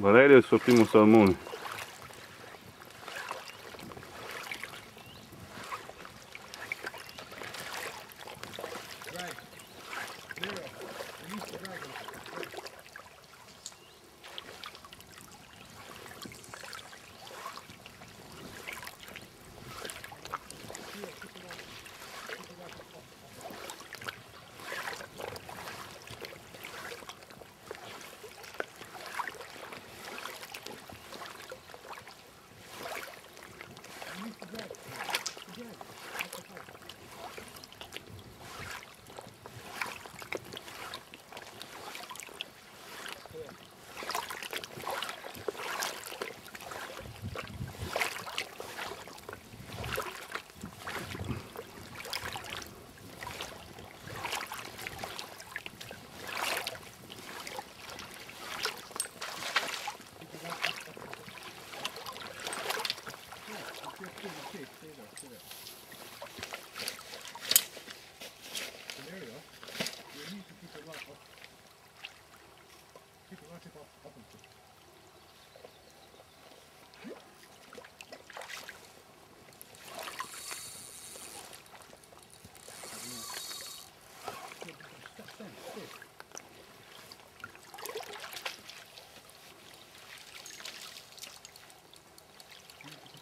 Barele sub primo salmone.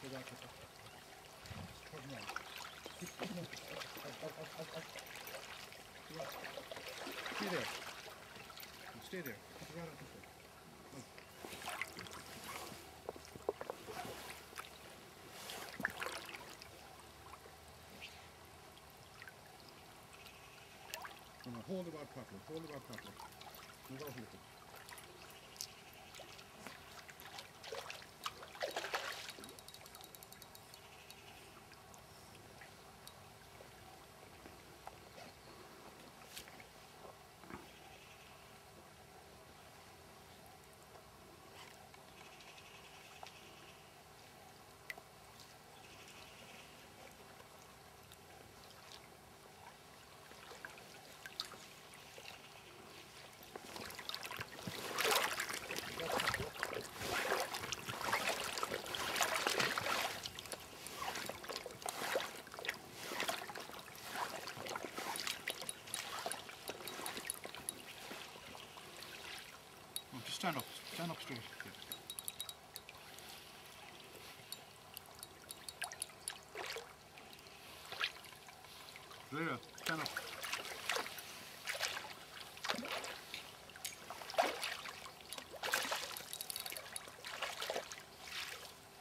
Stay there. You stay there. Keep the rod up and through. Come. No, no, hold the rod properly. Hold the rod properly. Move out a little. No, just stand up. Stand up straight. Yeah. There, stand up.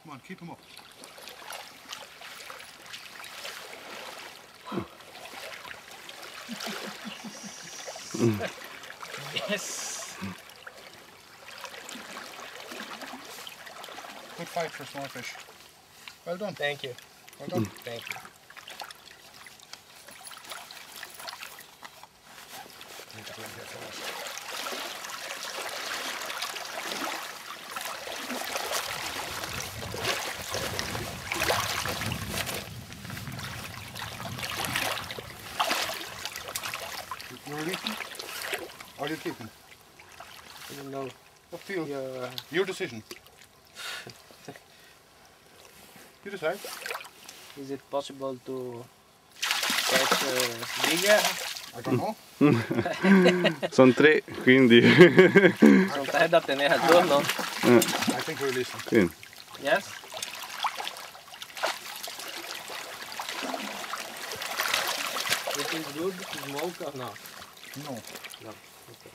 Come on, keep him up. Yes! Fight for small fish. Well done. Thank you. Well done. Mm. Thank you. Releasing? Or you keeping? Even though Up to you. you're, Your decision. You decide. is it possible to catch uh, bigger? I don't know. Sono tre, quindi... Sono tre da tenere al giorno? I think we're releasing. Quindi, Yes? It is good to smoke or not? No. No. Okay.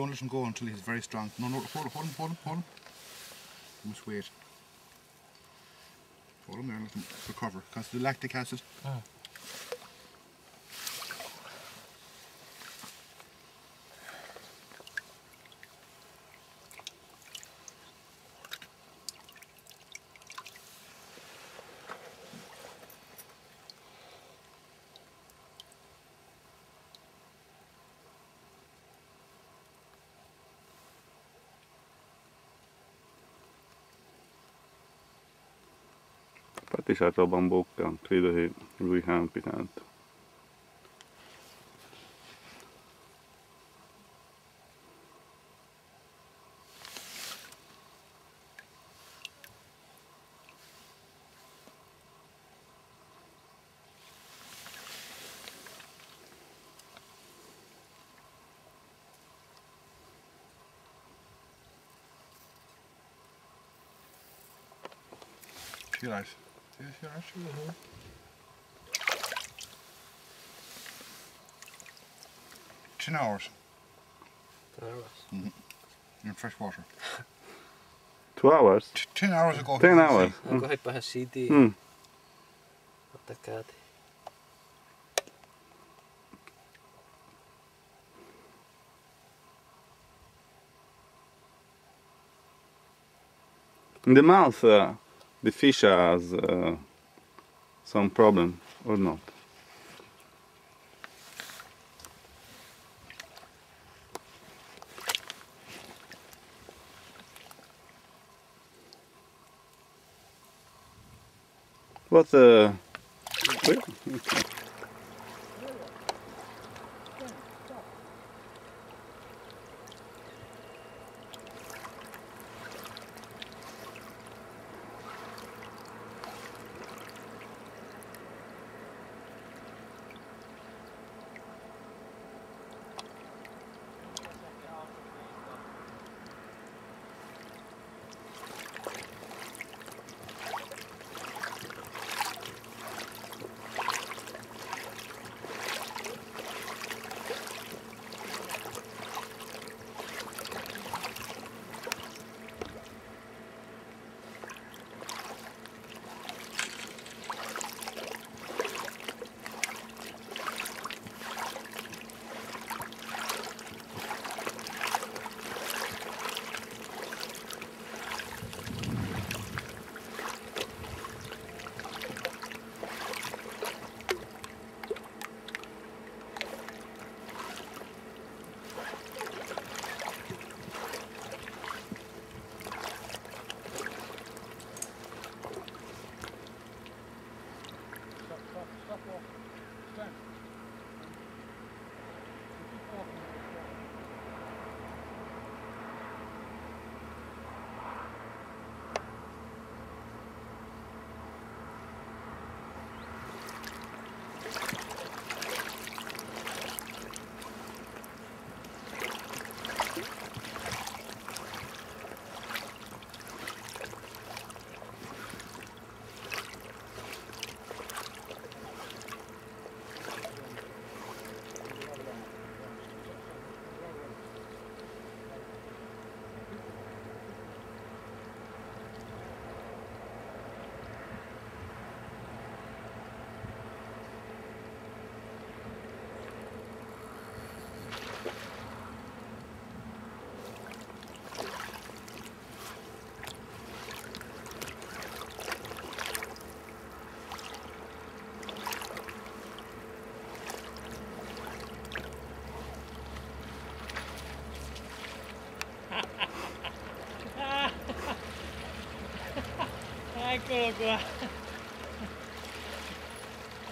Don't let him go until he's very strong. No, no, hold him, hold him, hold him, hold him. You must wait. Hold him there and let him recover. Because the lactic acid. Ah. Roba in bocca, credo che lui campi tanto. See you guys. See you guys. See you guys. Ten hours in fresh water. Two hours? T- ten hours ago. Ten hours? Onko hyppähän siitä? Mm. Otta käti. In the mouth, uh, the fish has uh, some problem or not? What uh, okay. Eccolo qua.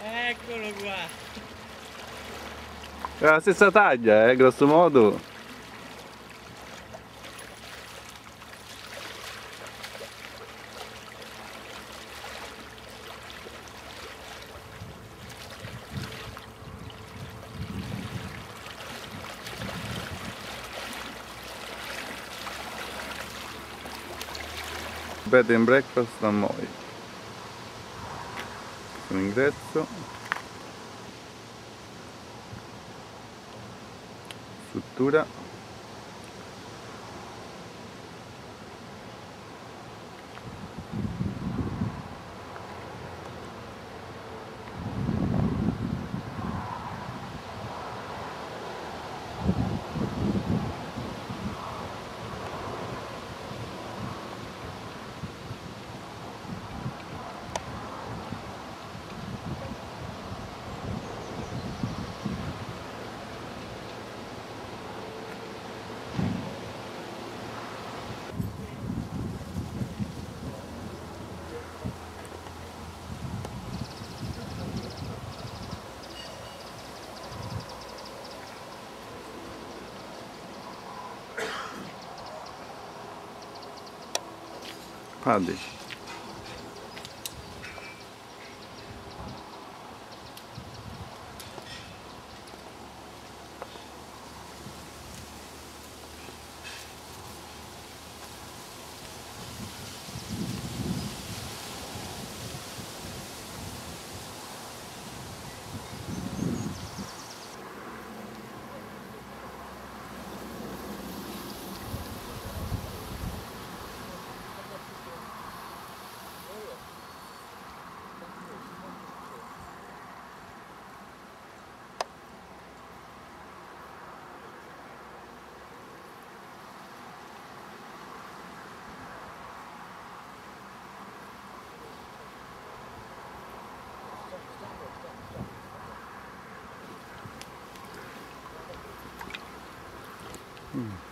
Eccolo qua. È la stessa taglia, eh, grosso modo. Bed and breakfast da Moi. L'ingresso. Struttura. padre. Mm.